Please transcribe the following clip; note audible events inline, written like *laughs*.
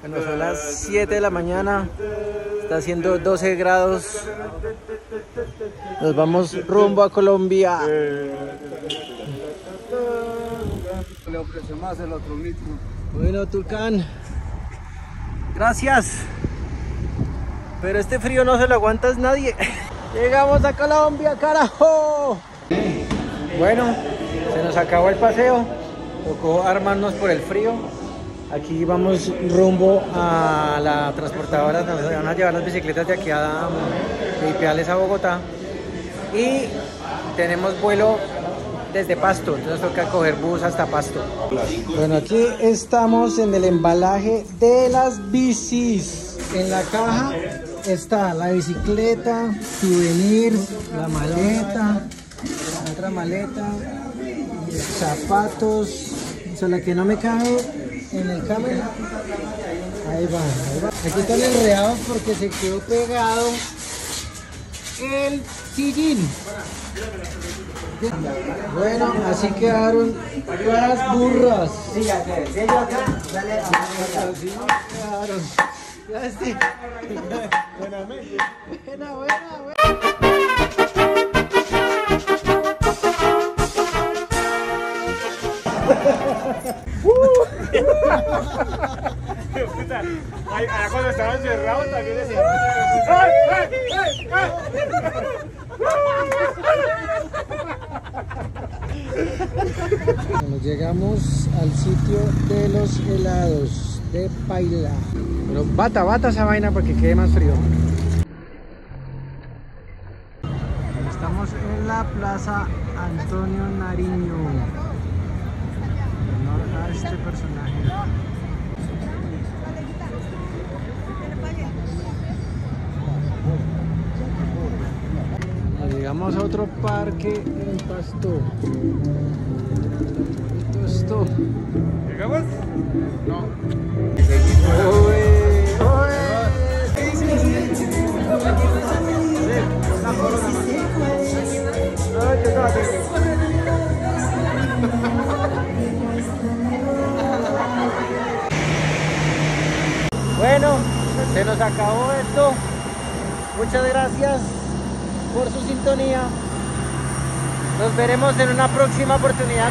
Bueno, son las 7 de la mañana. Está haciendo 12 grados. Nos vamos rumbo a Colombia. Le ofreció más el otro. Bueno, Tulcán. Gracias. Pero este frío no se lo aguantas nadie. *laughs* Llegamos a Colombia, carajo. Bueno, se nos acabó el paseo. Tocó armarnos por el frío. Aquí vamos rumbo a la transportadora. Nos van a llevar las bicicletas de aquí a Ipiales a Bogotá. Y tenemos vuelo desde Pasto, entonces toca coger bus hasta Pasto. Bueno, aquí estamos en el embalaje de las bicis. En la caja está la bicicleta, souvenir, la maleta, otra maleta, zapatos, solo que no me cabe en el cámara. Ahí va, ahí va. Aquí están enredados porque se quedó pegado el sillín. Bueno, así quedaron las burras. Sí, acá, dale Así quedaron. Ya este. Buenamente. Buena, buena, Allá cuando estaba encerrado también decía. ¡Ay, ay, ay, ay! Bueno, llegamos al sitio de los helados de Paila. Pero bata, bata esa vaina para que quede más frío. Estamos en la Plaza Antonio Nariño. A este personaje. Llegamos a otro parque en Pasto. Esto es esto. ¿Llegamos? No. Oe, oe. Bueno, se nos acabó esto. Muchas gracias por su sintonía. Nos veremos en una próxima oportunidad.